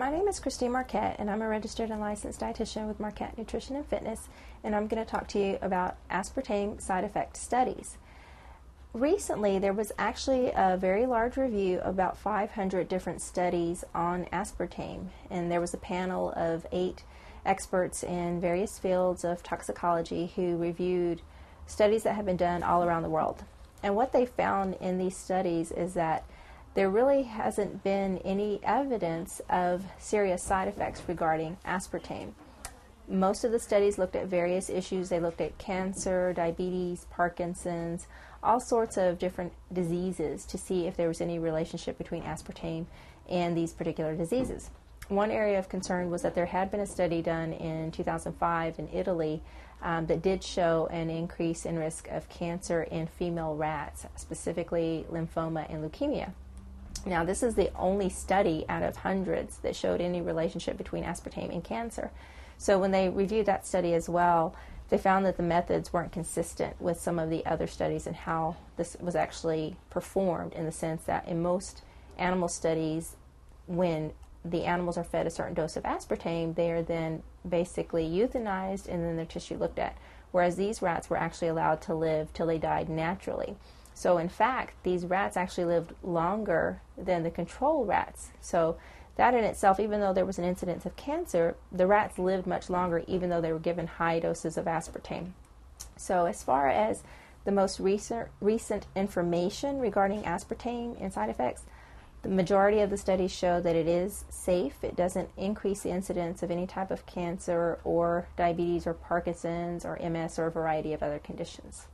My name is Christine Marquette, and I'm a registered and licensed dietitian with Marquette Nutrition and Fitness, and I'm going to talk to you about aspartame side effect studies. Recently, there was actually a very large review, about 500 different studies on aspartame, and there was a panel of eight experts in various fields of toxicology who reviewed studies that have been done all around the world. And what they found in these studies is that there really hasn't been any evidence of serious side effects regarding aspartame. Most of the studies looked at various issues. They looked at cancer, diabetes, Parkinson's, all sorts of different diseases to see if there was any relationship between aspartame and these particular diseases. One area of concern was that there had been a study done in 2005 in Italy um, that did show an increase in risk of cancer in female rats, specifically lymphoma and leukemia. Now, this is the only study out of hundreds that showed any relationship between aspartame and cancer. So, when they reviewed that study as well, they found that the methods weren't consistent with some of the other studies and how this was actually performed in the sense that in most animal studies, when the animals are fed a certain dose of aspartame, they are then basically euthanized and then their tissue looked at. Whereas these rats were actually allowed to live till they died naturally. So, in fact, these rats actually lived longer than the control rats. So, that in itself, even though there was an incidence of cancer, the rats lived much longer, even though they were given high doses of aspartame. So, as far as the most recent, recent information regarding aspartame and side effects, the majority of the studies show that it is safe. It doesn't increase the incidence of any type of cancer or diabetes or Parkinson's or MS or a variety of other conditions.